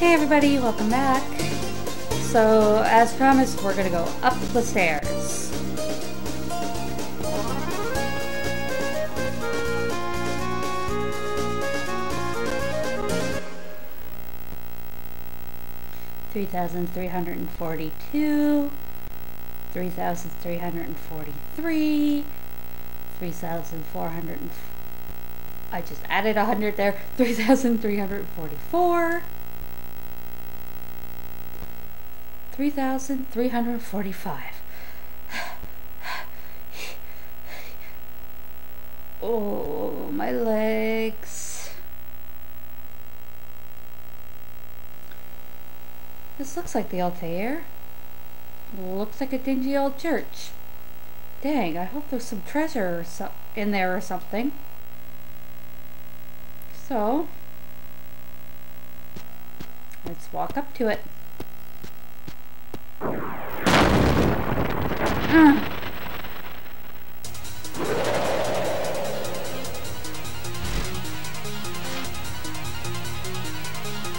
Hey everybody, welcome back. So, as promised, we're gonna go up the stairs. Three thousand three hundred and forty-two, three thousand three hundred and forty-three, three thousand four hundred and. I just added a hundred there. Three thousand three hundred forty-four. 3,345. Oh, my legs. This looks like the Altair. Looks like a dingy old church. Dang, I hope there's some treasure so in there or something. So, let's walk up to it. Hmm.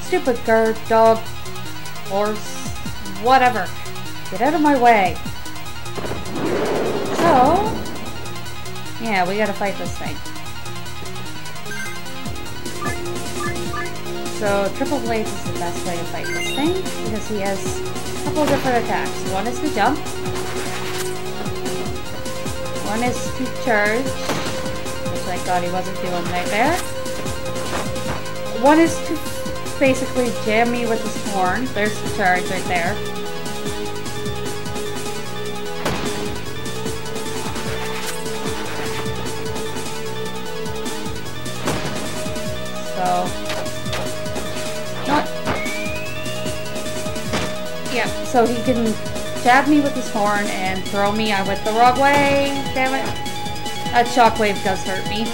Stupid guard, dog, horse, whatever. Get out of my way. So, yeah, we gotta fight this thing. So, Triple Blades is the best way to fight this thing, because he has couple different attacks. One is to jump, one is to charge, which I thought he wasn't doing right there. One is to basically jam me with his horn. There's the charge right there. So, Yeah, so he can jab me with his horn and throw me. I went the wrong way. Damn it. That shockwave does hurt me.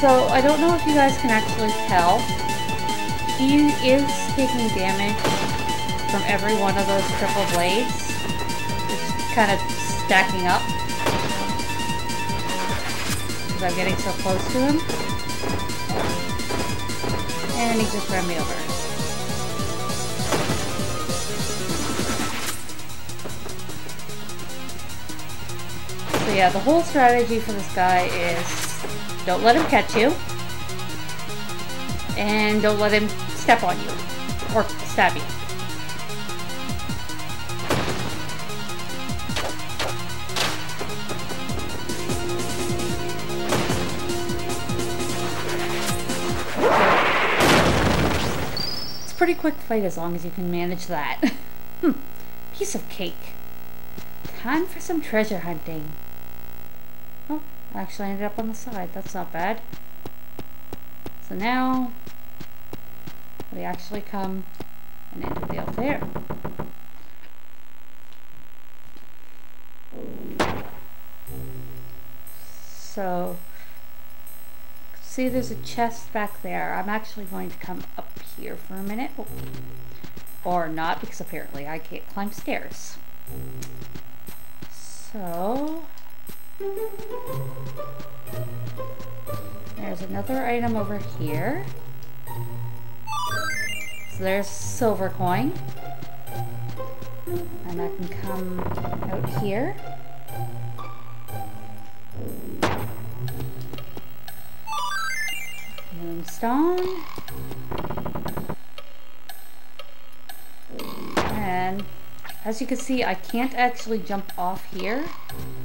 So I don't know if you guys can actually tell. He is taking damage from every one of those triple blades. It's kind of stacking up. Because I'm getting so close to him. And he just ran me over. So yeah, the whole strategy for this guy is don't let him catch you. And don't let him step on you. Or stab you. Pretty quick fight as long as you can manage that. hmm. Piece of cake. Time for some treasure hunting. Oh, I actually ended up on the side. That's not bad. So now, we actually come and enter the Altair. So, See, there's a chest back there. I'm actually going to come up here for a minute. Oh. Or not, because apparently I can't climb stairs. So... There's another item over here. So there's silver coin. And I can come out here. Moonstone. And as you can see, I can't actually jump off here.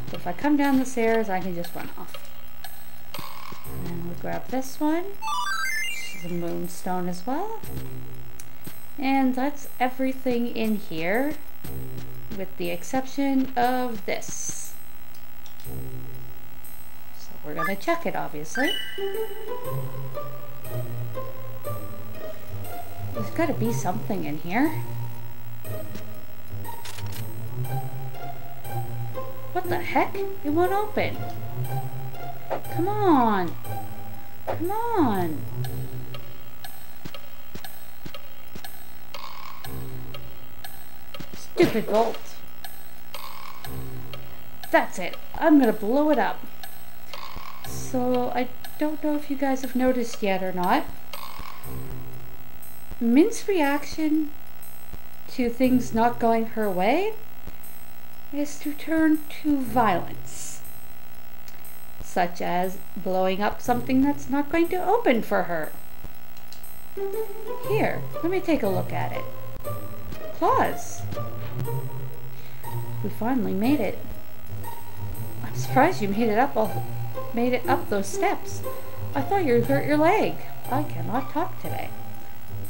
So if I come down the stairs, I can just run off. And we'll grab this one, which is a moonstone as well. And that's everything in here, with the exception of this. So we're gonna check it, obviously. There's gotta be something in here. What the heck? It won't open. Come on. Come on. Stupid bolt. That's it. I'm gonna blow it up. So I don't know if you guys have noticed yet or not. Mint's reaction to things not going her way is to turn to violence, such as blowing up something that's not going to open for her. Here, let me take a look at it. Claus. We finally made it. I'm surprised you made it up all, made it up those steps. I thought you hurt your leg. I cannot talk today.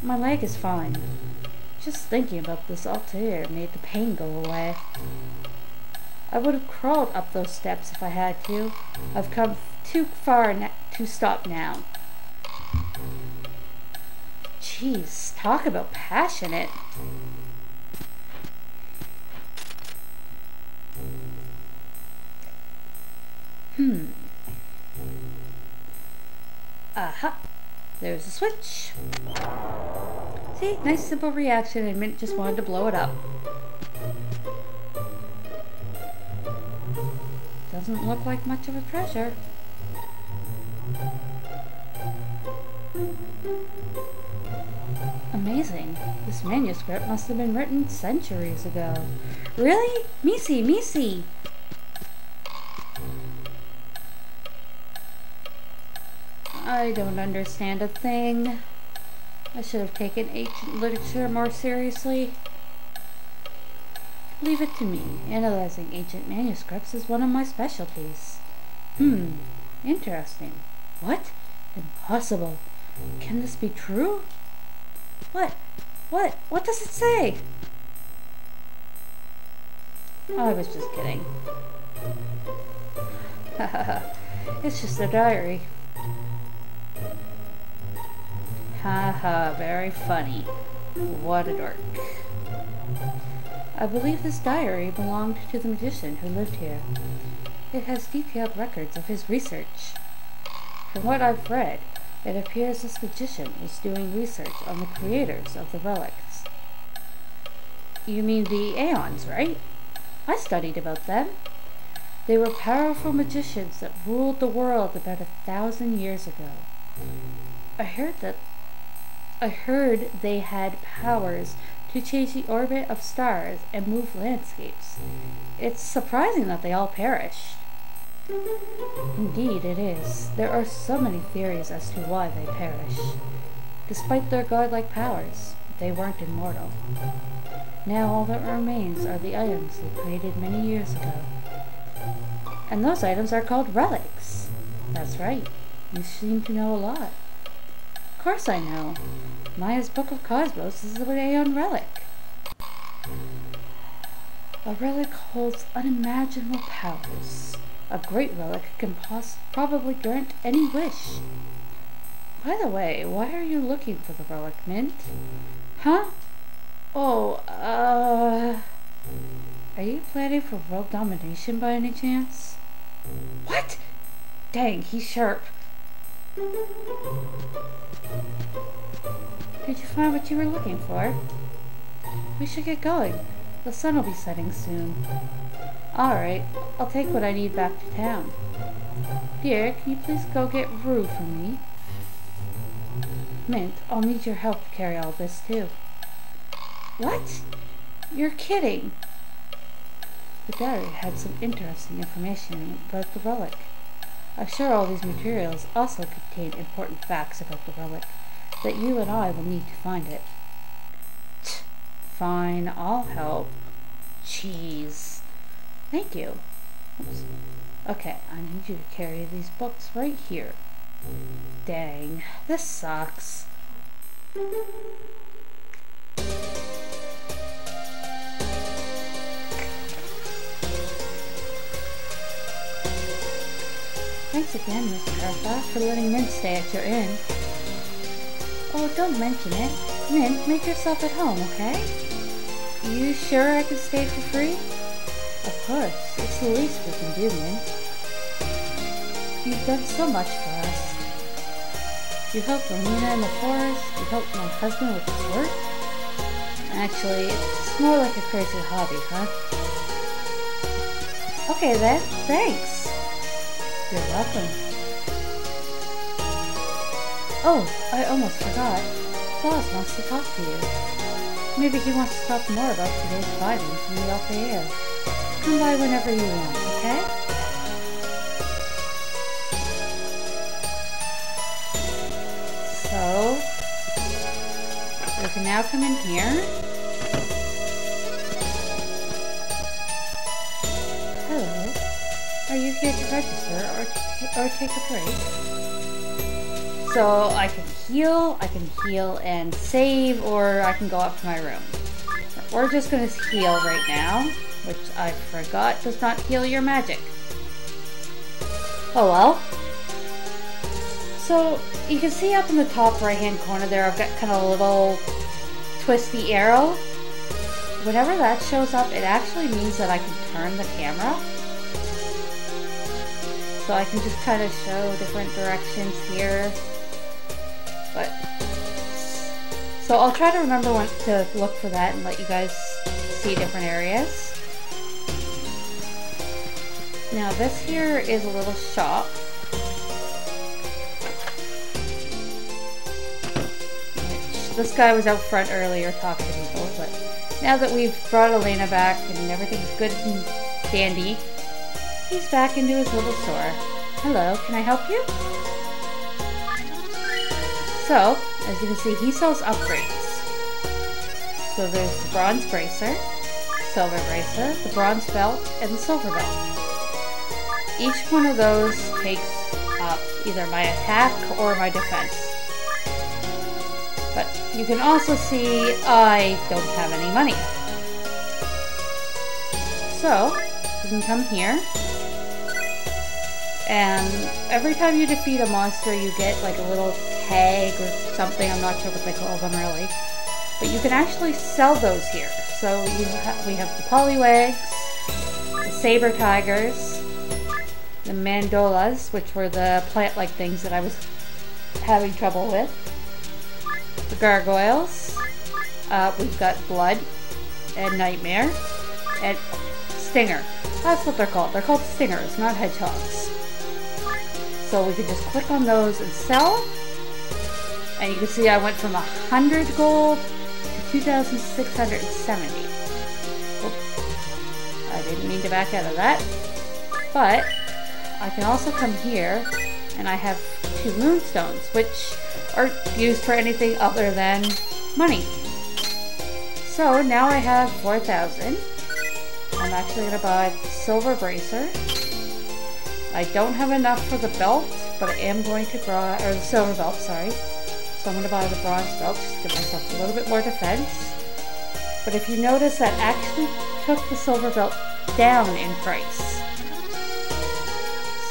My leg is fine. Just thinking about this altair made the pain go away. I would have crawled up those steps if I had to. I've come too far to stop now. Jeez, talk about passionate. Hmm. Aha. There's a switch. See, nice simple reaction and Mint just wanted to blow it up. Doesn't look like much of a treasure. Amazing. This manuscript must have been written centuries ago. Really? Misi, Misi! I don't understand a thing. I should have taken ancient literature more seriously. Leave it to me. Analyzing ancient manuscripts is one of my specialties. Hmm, interesting. What? Impossible. Can this be true? What? What? What does it say? Oh, I was just kidding. it's just a diary. Ha ha, very funny. What a dork. I believe this diary belonged to the magician who lived here. It has detailed records of his research. From what I've read, it appears this magician was doing research on the creators of the relics. You mean the Aeons, right? I studied about them. They were powerful magicians that ruled the world about a thousand years ago. I heard that I heard they had powers to change the orbit of stars and move landscapes. It's surprising that they all perished. Indeed, it is. There are so many theories as to why they perish. Despite their godlike powers, they weren't immortal. Now all that remains are the items they created many years ago. And those items are called relics. That's right. You seem to know a lot. Of course I know. Maya's Book of Cosmos is an Aeon relic. A relic holds unimaginable powers. A great relic can probably grant any wish. By the way, why are you looking for the relic, Mint? Huh? Oh, uh... Are you planning for world domination by any chance? What? Dang, he's sharp. Did you find what you were looking for? We should get going. The sun will be setting soon. Alright, I'll take what I need back to town. Dear, can you please go get Rue for me? Mint, I'll need your help to carry all this too. What? You're kidding. The diary had some interesting information about the relic. I'm sure all these materials also contain important facts about the relic that you and I will need to find it. Fine, I'll help. Jeez. Thank you. Oops. Okay, I need you to carry these books right here. Dang, this sucks. Thanks again, Miss Cartha, for letting Mint stay at your inn. Oh, don't mention it. Mint, make yourself at home, okay? You sure I can stay for free? Of course, it's the least we can do, Mint. You've done so much for us. You helped Romina in the forest, you helped my husband with his work. Actually, it's more like a crazy hobby, huh? Okay then, thanks. You're welcome. Oh, I almost forgot. Claus wants to talk to you. Maybe he wants to talk more about today's fighting from the off the air. Come by whenever you want, okay? So, you can now come in here. To register or, or take a break? So I can heal, I can heal and save, or I can go up to my room. We're just gonna heal right now, which I forgot does not heal your magic. Oh well. So, you can see up in the top right hand corner there, I've got kind of a little twisty arrow. Whenever that shows up, it actually means that I can turn the camera. So I can just kind of show different directions here. But so I'll try to remember when to look for that and let you guys see different areas. Now this here is a little shop. This guy was out front earlier talking to people, but now that we've brought Elena back and everything's good and dandy, he's back into his little store. Hello, can I help you? So, as you can see, he sells upgrades. So there's the bronze bracer, silver bracer, the bronze belt, and the silver belt. Each one of those takes up either my attack or my defense. But you can also see I don't have any money. So, you can come here, and every time you defeat a monster, you get like a little tag or something. I'm not sure what they call them really. But you can actually sell those here. So ha we have the Poliwags, the Saber Tigers, the Mandolas, which were the plant-like things that I was having trouble with, the Gargoyles, uh, we've got Blood, and Nightmare, and Stinger. That's what they're called. They're called Stingers, not Hedgehogs. So we can just click on those and sell, and you can see I went from 100 gold to 2,670. I didn't mean to back out of that. But I can also come here and I have two moonstones, which are used for anything other than money. So now I have 4,000. I'm actually going to buy silver bracer. I don't have enough for the belt, but I am going to buy, or the silver belt, sorry. So I'm going to buy the bronze belt just to give myself a little bit more defense. But if you notice, that actually took the silver belt down in price.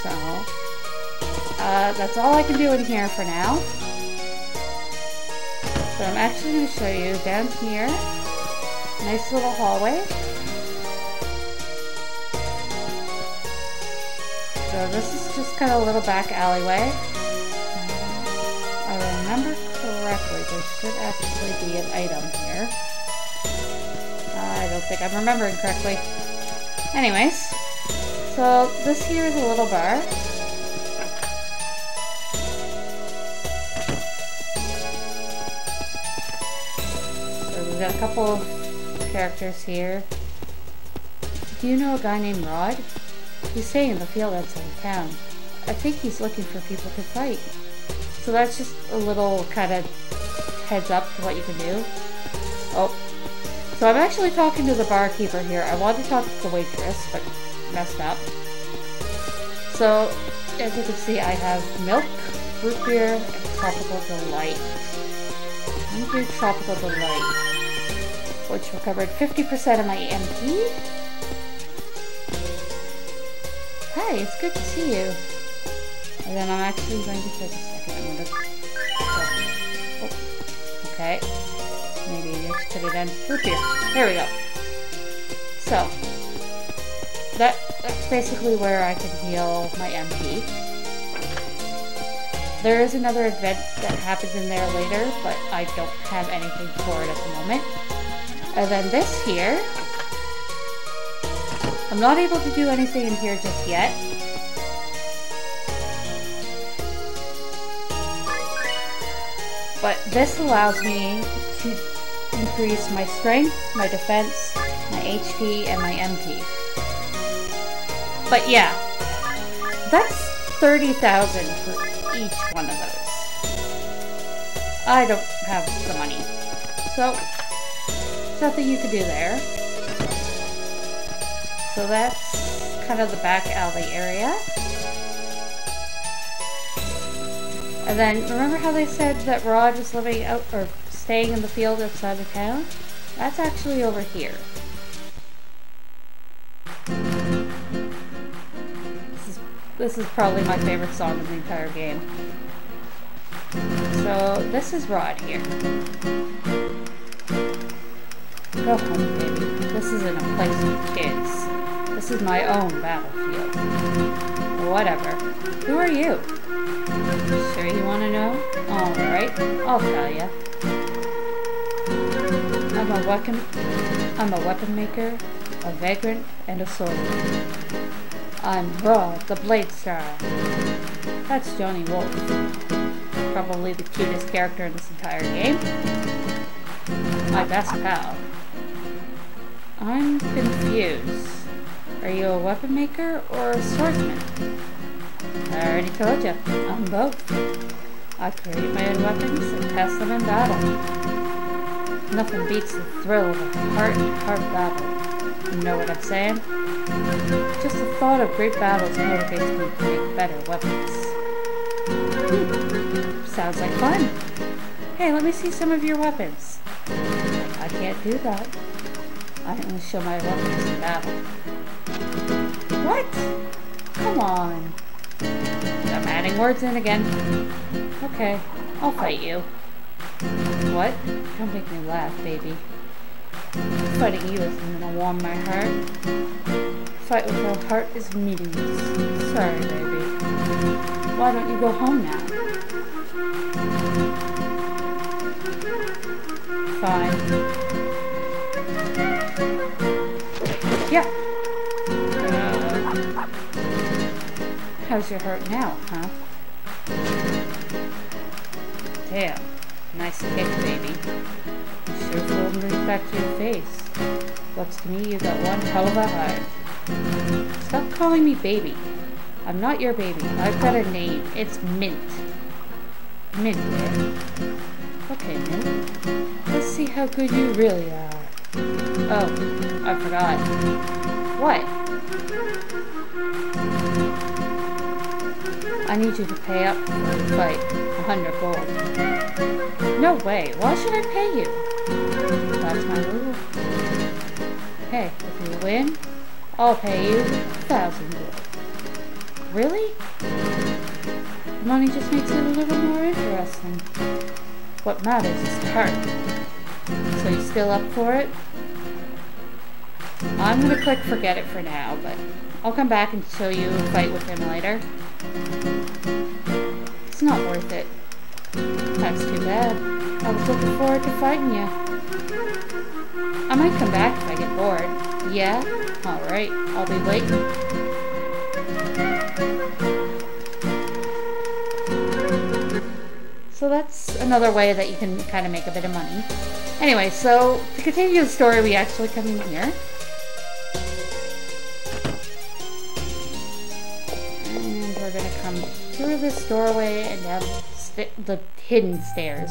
So, uh, that's all I can do in here for now. So I'm actually going to show you down here, nice little hallway. So this is just kind of a little back alleyway I remember correctly, there should actually be an item here. I don't think I'm remembering correctly. Anyways, so this here is a little bar. We've got a couple of characters here. Do you know a guy named Rod? He's staying in the field outside of town. I think he's looking for people to fight. So that's just a little kind of heads up to what you can do. Oh. So I'm actually talking to the barkeeper here. I wanted to talk to the waitress, but messed up. So, as you can see, I have milk, root beer, and tropical delight. I'm do tropical delight, which recovered 50% of my MP. It's good to see you. And then I'm actually going to take a second. I'm going to... Oh. Okay. Maybe just put it in through here. There we go. So, that that's basically where I can heal my MP. There is another event that happens in there later, but I don't have anything for it at the moment. And then this here, I'm not able to do anything in here just yet, But this allows me to increase my strength, my defense, my HP, and my MP. But yeah, that's 30,000 for each one of those. I don't have the money. So, nothing you could do there. So that's kind of the back alley area. And then, remember how they said that Rod was living out, or staying in the field outside of town? That's actually over here. This is, this is probably my favorite song in the entire game. So, this is Rod here. Go home, baby. This isn't a place for kids. This is my own battlefield. Whatever. Who are you? Sure you want to know? Alright, I'll tell ya. I'm a weapon... I'm a weapon maker, a vagrant, and a swordsman. I'm Rod, the Blade Star. That's Johnny Wolf. Probably the cutest character in this entire game. My best pal. I'm confused. Are you a weapon maker or a swordsman? I already told you, I'm both. I create my own weapons and test them in battle. Nothing beats the thrill of a heart-to-heart battle. You know what I'm saying? Just the thought of great battles motivates me to make better weapons. Hmm. Sounds like fun. Hey, let me see some of your weapons. I can't do that. I only show my weapons in battle. What? Come on. I'm adding words in again. Okay, I'll fight you. What? Don't make me laugh, baby. Fighting you isn't gonna warm my heart. Fight with without heart is meaningless. Sorry, baby. Why don't you go home now? Fine. How's your heart now, huh? Damn. Nice kick, baby. You sure pulled right back to your face. Looks to me you got one hell of a heart. Stop calling me baby. I'm not your baby. I've got a name. It's Mint. Mint, eh? Okay, Mint. Let's see how good you really are. Oh, I forgot. What? I need you to pay up fight. A hundred gold. No way. Why should I pay you? That's my rule. Hey, if you win, I'll pay you a thousand gold. Really? Money just makes it a little more interesting. What matters is heart. So you still up for it? I'm gonna click forget it for now, but I'll come back and show you a fight with him later. It's not worth it. That's too bad. I was looking forward to fighting you. I might come back if I get bored. Yeah? Alright, I'll be waiting. So that's another way that you can kind of make a bit of money. Anyway, so to continue the story, we actually come in here. We're to come through this doorway and down the hidden stairs.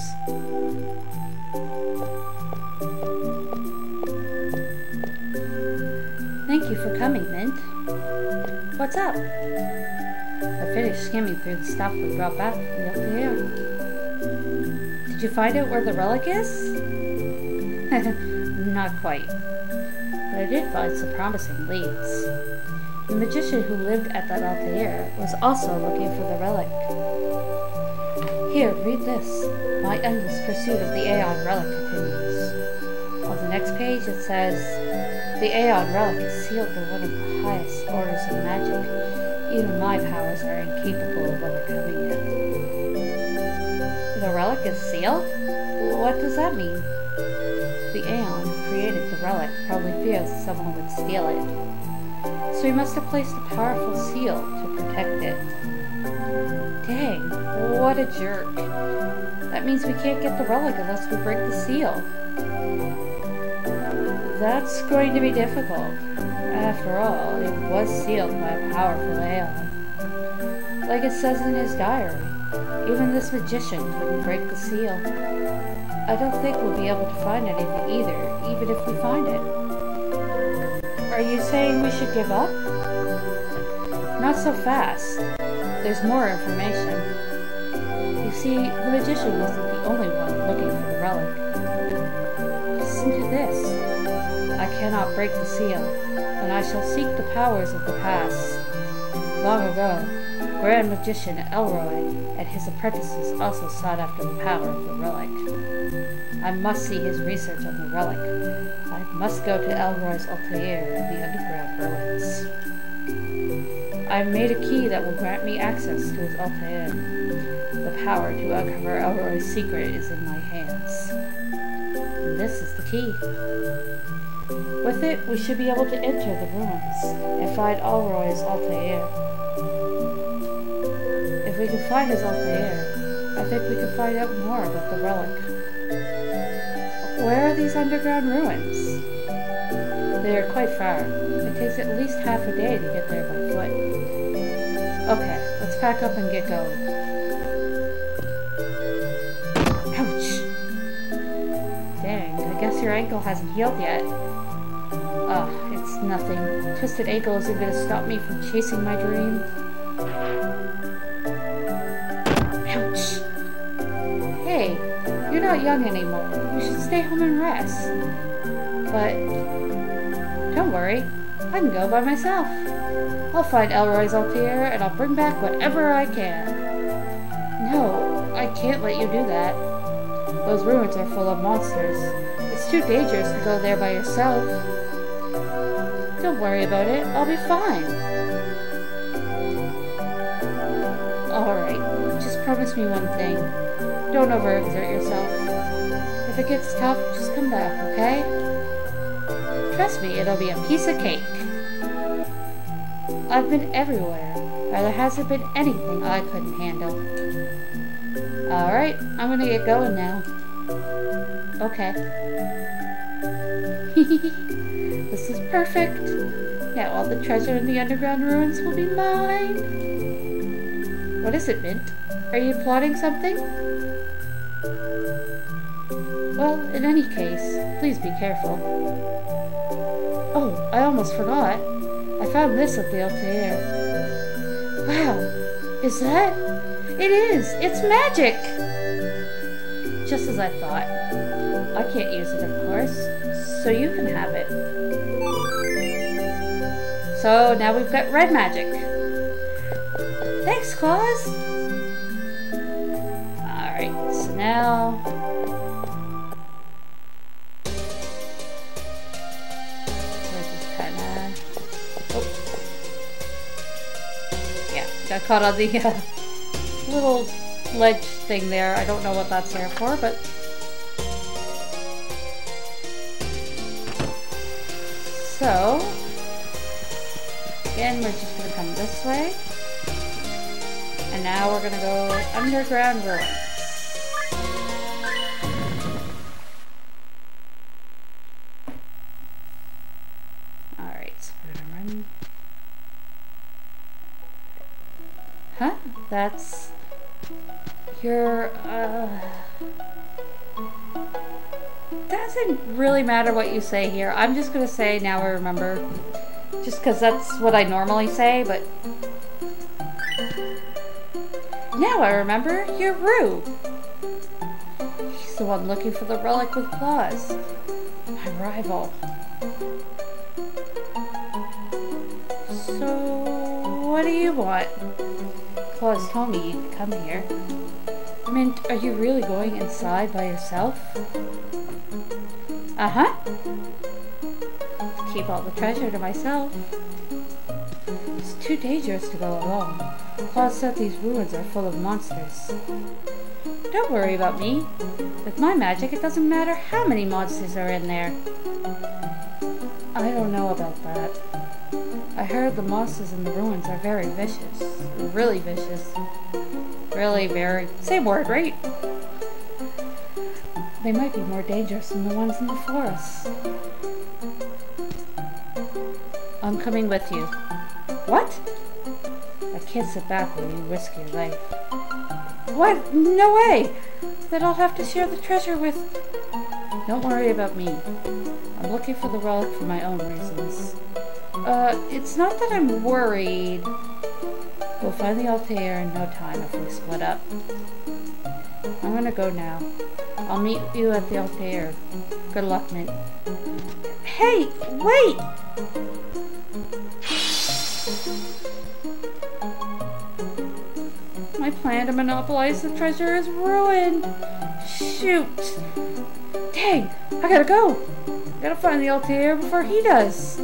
Thank you for coming, Mint. What's up? I finished skimming through the stuff we brought back from the Altair. Did you find out where the relic is? Not quite. But I did find some promising leads. The magician who lived at that Altair was also looking for the relic. Here, read this. My endless pursuit of the Aeon Relic continues. On the next page it says, The Aeon Relic is sealed by one of the highest orders of magic. Even my powers are incapable of overcoming it. The relic is sealed? What does that mean? The Aeon who created the relic probably fears someone would steal it. So he must have placed a powerful seal to protect it. Dang, what a jerk. That means we can't get the relic unless we break the seal. That's going to be difficult. After all, it was sealed by a powerful Aeon. Like it says in his diary, even this magician couldn't break the seal. I don't think we'll be able to find anything either, even if we find it. Are you saying we should give up? Not so fast. There's more information. You see, the magician wasn't the only one looking for the relic. Listen to this. I cannot break the seal, and I shall seek the powers of the past. Long ago, Grand Magician Elroy and his apprentices also sought after the power of the relic. I must see his research on the relic. I must go to Elroy's Altair in the underground ruins. I have made a key that will grant me access to his Altair. The power to uncover Elroy's secret is in my hands. And this is the key. With it, we should be able to enter the ruins and find Elroy's Altair. If we can find his Altair, I think we can find out more about the relic. Where are these underground ruins? They are quite far. It takes at least half a day to get there by foot. Okay, let's pack up and get going. Ouch! Dang, I guess your ankle hasn't healed yet. Ugh, it's nothing. Twisted ankle isn't gonna stop me from chasing my dream. Ouch! Hey, you're not young anymore. You should stay home and rest. But don't worry, I can go by myself. I'll find Elroy's Altair and I'll bring back whatever I can. No, I can't let you do that. Those ruins are full of monsters. It's too dangerous to go there by yourself. Don't worry about it, I'll be fine. Alright, just promise me one thing. Don't overexert yourself. If it gets tough, just come back, okay? Trust me, it'll be a piece of cake. I've been everywhere, but there hasn't been anything I couldn't handle. Alright, I'm gonna get going now. Okay. this is perfect. Now all the treasure in the underground ruins will be mine. What is it, Mint? Are you plotting something? Well, in any case, please be careful. I almost forgot. I found this at the Altair. Wow, is that? It is! It's magic! Just as I thought. I can't use it, of course, so you can have it. So now we've got red magic. Thanks, Claus! Alright, so now... got caught on the uh, little ledge thing there. I don't know what that's there for, but... So... Again, we're just gonna come this way. And now we're gonna go underground ruins. That's your uh doesn't really matter what you say here. I'm just gonna say now I remember just because that's what I normally say, but now I remember, you're Rue. He's the one looking for the relic with Claus. My rival. So, what do you want? Claus told me you'd come here. I mean, are you really going inside by yourself? Uh-huh. Keep all the treasure to myself. It's too dangerous to go alone. Claus said these ruins are full of monsters. Don't worry about me. With my magic, it doesn't matter how many monsters are in there. I don't know about that. I heard the monsters in the ruins are very vicious. Really vicious. Really very... Same word, right? They might be more dangerous than the ones in the forest. I'm coming with you. What? I can't sit back while you risk your life. What? No way! Then I'll have to share the treasure with... Don't worry about me. I'm looking for the relic for my own reasons. Uh, it's not that I'm worried. We'll find the Altair in no time if we split up. I'm gonna go now. I'll meet you at the Altair. Good luck, mate. Hey, wait! My plan to monopolize the treasure is ruined. Shoot. Dang, I gotta go. I gotta find the Altair before he does.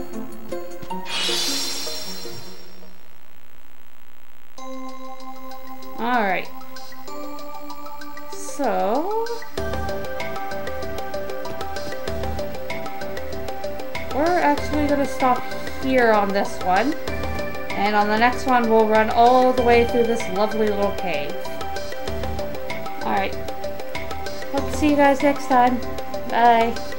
Here on this one. And on the next one, we'll run all the way through this lovely little cave. Alright. Hope to see you guys next time. Bye.